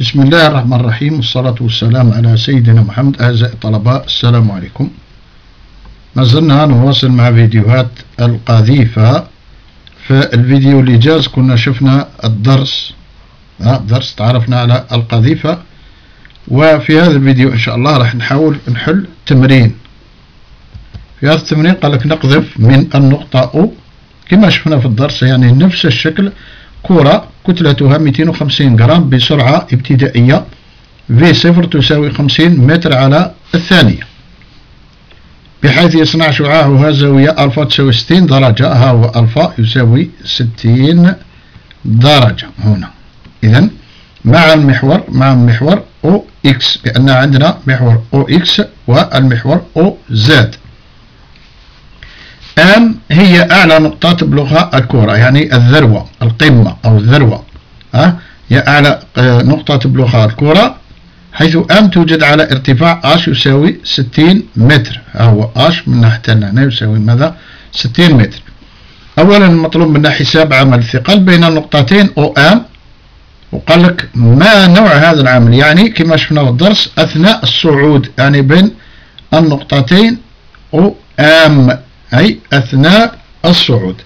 بسم الله الرحمن الرحيم والصلاة والسلام على سيدنا محمد أعزائي الطلباء السلام عليكم ما زلنا نواصل مع فيديوهات القذيفة في الفيديو اللي جاز كنا شفنا الدرس درس تعرفنا على القذيفة وفي هذا الفيديو إن شاء الله راح نحاول نحل تمرين في هذا التمرين قال لك نقذف من النقطة أو كما شفنا في الدرس يعني نفس الشكل كرة كتلتها 250 جرام بسرعة ابتدائية. V0 تساوي 50 متر على الثانية. بحيث يصنع شعاعها زاوية ألفا تساوي 60 درجة. ها هو ألفا يساوي 60 درجة. هنا. إذا مع المحور مع المحور أو إكس لأن عندنا محور أو إكس والمحور أو زد أم هي أعلى نقطة تبلغها الكرة يعني الذروة القمة أو الذروة ها؟ هي أعلى آه، نقطة تبلغها الكرة حيث أم توجد على ارتفاع أش يساوي 60 متر. هو أش من ناحية هنا يساوي ماذا؟ 60 متر. أولا المطلوب منا حساب عمل الثقل بين النقطتين أو أم. وقال لك ما نوع هذا العمل؟ يعني كما شفنا في الدرس أثناء الصعود يعني بين النقطتين أو أم. أي أثناء الصعود.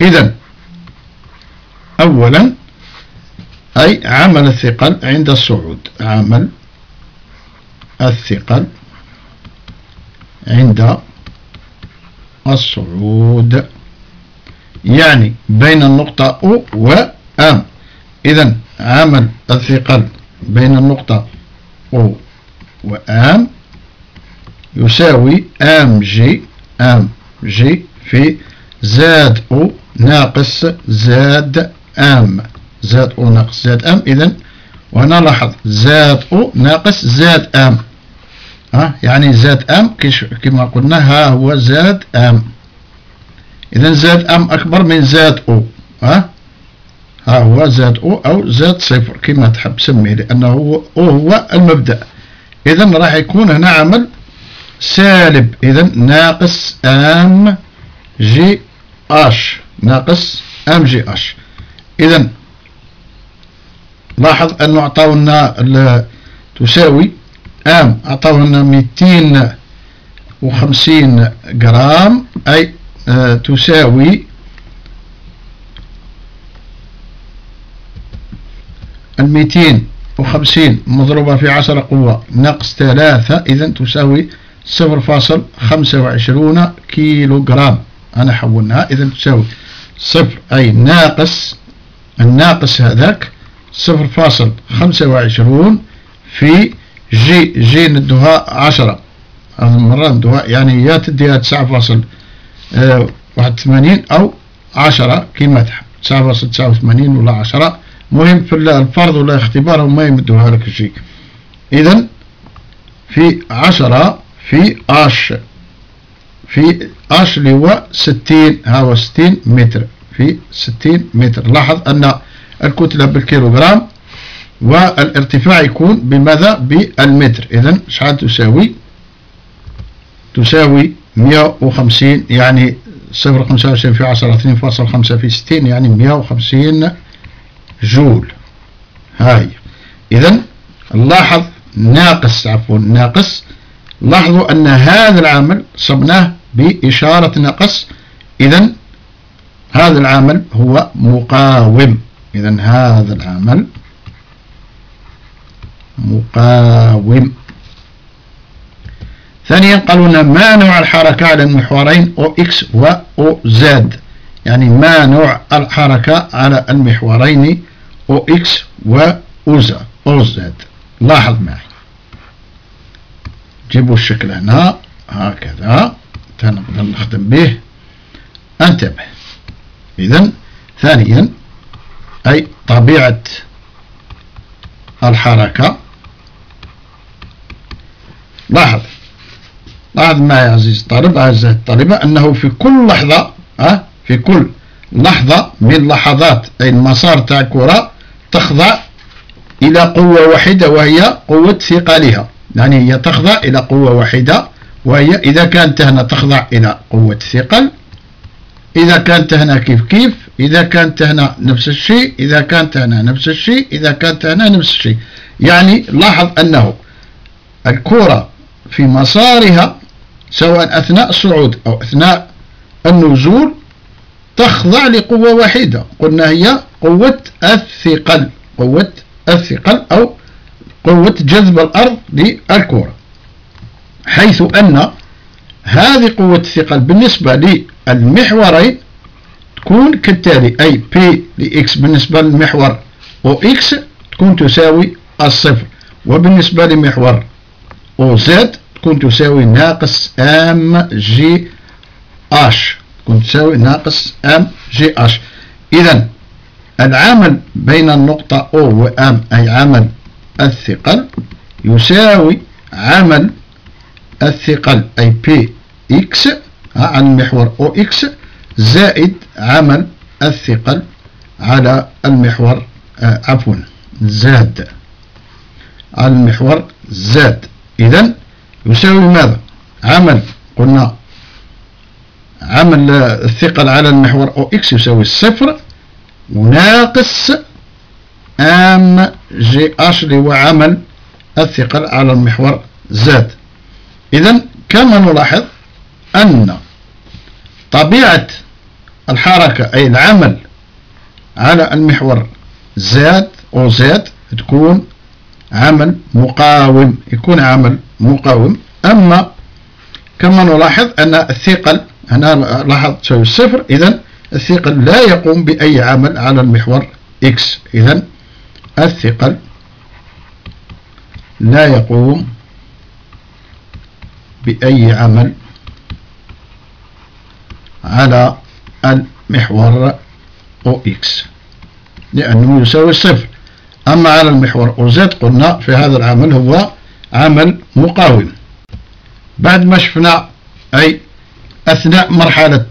إذا أولا أي عمل الثقل عند الصعود. عمل الثقل عند الصعود. يعني بين النقطة أو وأم إذا عمل الثقل بين النقطة O و M يساوي M G M. G في ZO ناقص ZM ZO ناقص ZM إذا وهنا لاحظ ZO ناقص ZM ها؟ يعني ZM كما قلنا ها هو ZM إذا ZM أكبر من ZO ها؟ ها هو ZO أو Z صفر. كما تحب سميه لأنه هو هو المبدأ. إذا راح يكون هنا عمل سالب. إذا ناقص أم جي أش. ناقص أم جي أش. إذا لاحظ أنه أعطونا تساوي M. أعطونا 250 جرام. أي آه تساوي الميتين وخمسين. مضروبة في عشرة قوة. ناقص ثلاثة. إذا تساوي صفر فاصل خمسة وعشرون كيلو جرام أنا حولناها. إذا تساوي صفر أي ناقص الناقص هذاك صفر فاصل خمسة وعشرون في G G ندوها عشرة. المرة ندوها يعني يا تديها تسعة فاصل آه، واحد وثمانين أو عشرة كما تحب. تسعة فاصل تسعة وثمانين ولا عشرة. مهم في الفرض ولا اختبار ما يمدوها لك شيء إذا في عشرة في اش في اش اللي هو ستين ها ستين متر في ستين متر. لاحظ أن الكتلة بالكيلوغرام والارتفاع يكون بماذا؟ بالمتر. إذا شحال تساوي؟ تساوي 150 يعني 0.25 في 10 2.5 في 60 يعني 150 جول. هاي. إذا نلاحظ ناقص عفوا ناقص لاحظوا أن هذا العامل صبناه بإشارة نقص. إذا هذا العامل هو مقاوم. إذا هذا العامل مقاوم. ثانيا قالوا لنا ما نوع الحركة على المحورين أو إكس وأو زد يعني ما نوع الحركة على المحورين أو إكس وأو زد لاحظ معي. جيبوا الشكل هنا. هكذا. نقدر نخدم به. انتبه. اذا ثانيا أي طبيعة الحركة. لاحظ. لاحظ معي عزيز الطالب أعزائي الطالبة أنه في كل لحظة أه في كل لحظة من لحظات أي المسار تاع الكرة تخضع إلى قوة واحدة وهي قوة ثقلها. يعني هي تخضع إلى قوة واحدة وهي إذا كانت هنا تخضع إلى قوة الثقل إذا كانت هنا كيف كيف إذا كانت هنا نفس الشيء إذا كانت هنا نفس الشيء إذا كانت هنا نفس الشيء. يعني لاحظ أنه الكرة في مسارها سواء أثناء الصعود أو أثناء النزول تخضع لقوة واحدة. قلنا هي قوة الثقل قوة الثقل أو قوة جذب الأرض للكرة حيث أن هذه قوة الثقل بالنسبة للمحورين تكون كالتالي أي P لإكس بالنسبة للمحور أو إكس تكون تساوي الصفر وبالنسبة لمحور OZ تكون تساوي ناقص ام جي اش تكون تساوي ناقص ام جي اش إذا العمل بين النقطة O و M أي عمل الثقل يساوي عمل الثقل أي PX عن المحور OX زائد عمل الثقل على المحور آه عفوا زاد. على المحور زاد. إذا يساوي ماذا؟ عمل قلنا عمل الثقل على المحور OX يساوي الصفر وناقص ام جي اش اللي هو عمل الثقل على المحور زاد إذا كما نلاحظ أن طبيعة الحركة أي العمل على المحور زاد أو زاد تكون عمل مقاوم يكون عمل مقاوم. أما كما نلاحظ أن الثقل هنا لاحظ تساوي الصفر إذا الثقل لا يقوم بأي عمل على المحور X. إذا الثقل لا يقوم بأي عمل على المحور OX لأنه يساوي صفر. أما على المحور OZ قلنا في هذا العمل هو عمل مقاوم. بعد ما شفنا أي أثناء مرحلة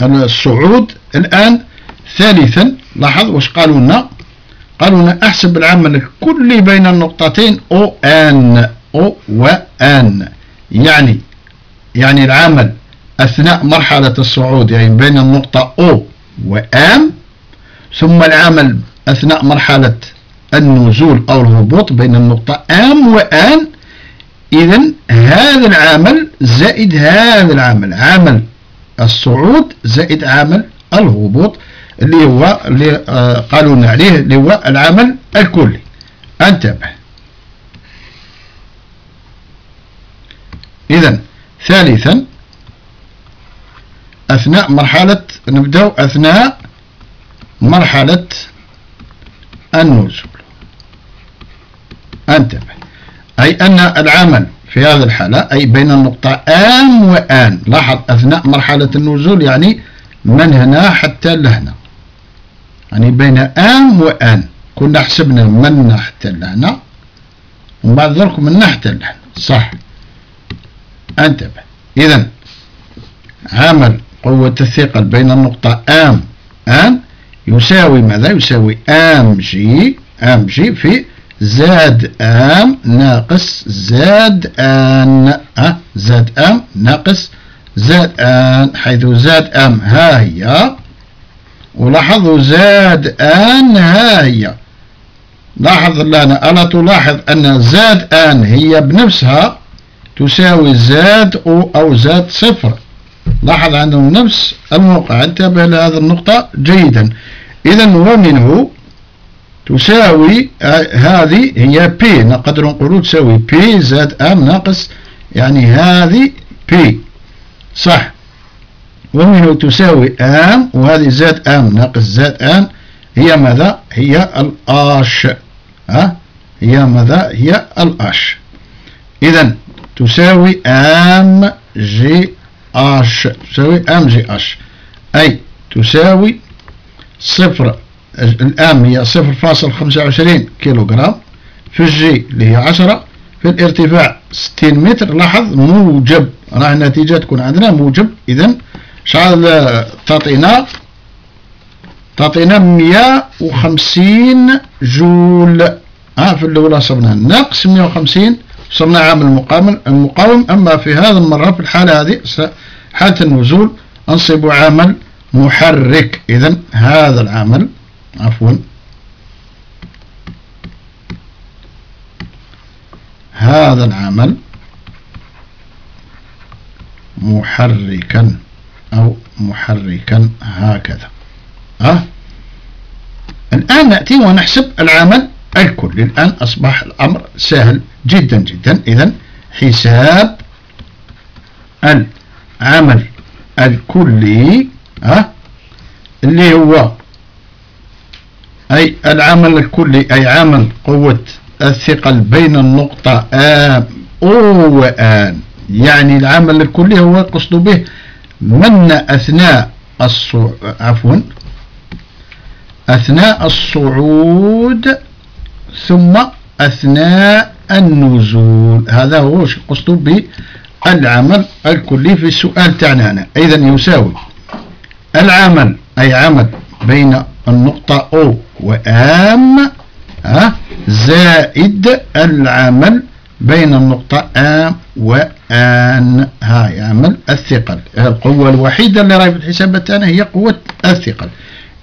الصعود الآن ثالثا لاحظ واش قالوا لنا؟ قالوا لنا أحسب العمل الكلي بين النقطتين أو آن أو وان يعني يعني العمل أثناء مرحلة الصعود يعني بين النقطة أو وان ثم العمل أثناء مرحلة النزول أو الهبوط بين النقطة ام وان اذا هذا العمل زائد هذا العمل عمل الصعود زائد عمل الهبوط. اللي هو اللي آه، قالوا لنا عليه اللي هو العمل الكلي. انتبه. إذا ثالثا أثناء مرحلة نبدأ أثناء مرحلة النزول. انتبه. أي أن العمل في هذه الحالة أي بين النقطة آن وآن. لاحظ أثناء مرحلة النزول يعني من هنا حتى لهنا. يعني بين آن وآن. كنا حسبنا من حتى لهنا ومن بعد ذلك من حتى لهنا صح. انتبه. إذا عمل قوة الثقل بين النقطة آم آن. يساوي ماذا؟ يساوي آم جي آم جي في زاد آم ناقص زاد أه زاد آم ناقص زاد آن حيث زاد آم ها هي ولاحظوا زاد آن ها هي لاحظ لنا ألا تلاحظ أن زاد آن هي بنفسها تساوي زاد أو, أو زاد صفر. لاحظ عندهم نفس الموقع. انتبه لهذه النقطة جيدا. إذا ومنه تساوي هذه هي P نقدر نقول تساوي P ZM ناقص يعني هذه P صح. ومنه تساوي M وهذه ZM ناقص ZM هي ماذا؟ هي ال H. ها؟ هي ماذا؟ هي ال H. اذا تساوي MGH. تساوي MGH. أي تساوي صفر ال M هي صفر فاصل خمسة وعشرين كيلو جرام في ال G اللي هي عشرة. في الارتفاع ستين متر لاحظ موجب. راح النتيجة تكون عندنا موجب. اذا شحال تعطينا تعطينا مية وخمسين جول. ها في الأولى صرنا ناقص مية وخمسين صرنا عامل المقاوم المقاوم أما في هذا المرة في الحالة هذه حالة النزول أنصب عامل محرك. إذا هذا العمل عفوا. هذا العمل محركا. أو محركا هكذا أه؟ الآن نأتي ونحسب العمل الكلي الآن أصبح الأمر سهل جدا جدا إذا حساب العمل الكلي أه؟ اللي هو أي العمل الكلي أي عمل قوة الثقل بين النقطة آم أو وآن يعني العمل الكلي هو قصد به من أثناء الصعود عفوا. أثناء الصعود ثم أثناء النزول. هذا هو قصد بالعمل الكلي في السؤال تاعنا إذا يساوي العمل أي عمل بين النقطة أو وآم زائد العمل بين النقطة آم وآن ها يعمل الثقل. القوة الوحيدة اللي راهي في الحسابات تاعنا هي قوة الثقل.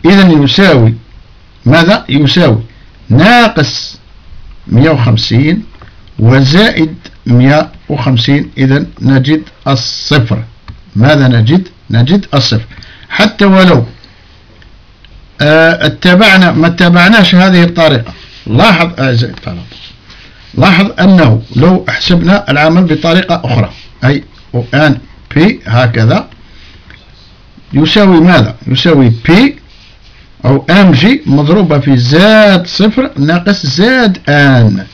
إذا يساوي ماذا؟ يساوي ناقص 150 وزائد 150 إذا نجد الصفر. ماذا نجد؟ نجد الصفر. حتى ولو آه، اتبعنا ما اتبعناش هذه الطريقة. لاحظ أعزائي الطلبة لاحظ أنه لو حسبنا العمل بطريقة أخرى أي أن P هكذا يساوي ماذا؟ يساوي بي أو ام جي مضروبة في زاد صفر ناقص زاد ان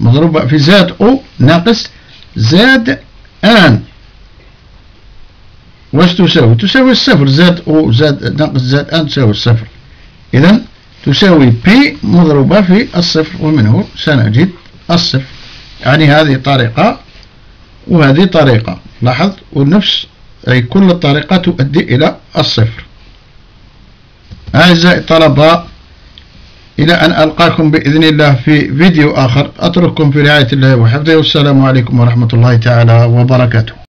مضروبة في زاد أو ناقص زاد ان واش تساوي؟ تساوي الصفر زاد أو زاد ناقص زاد ان تساوي الصفر. إذا تساوي بي مضروبة في الصفر ومنه سنجد الصفر يعني هذه طريقة وهذه طريقة. لاحظ؟ ونفس أي كل الطريقة تؤدي إلى الصفر. أعزائي الطلبة إلى أن ألقاكم بإذن الله في فيديو آخر أترككم في رعاية الله وحفظه. والسلام عليكم ورحمة الله تعالى وبركاته.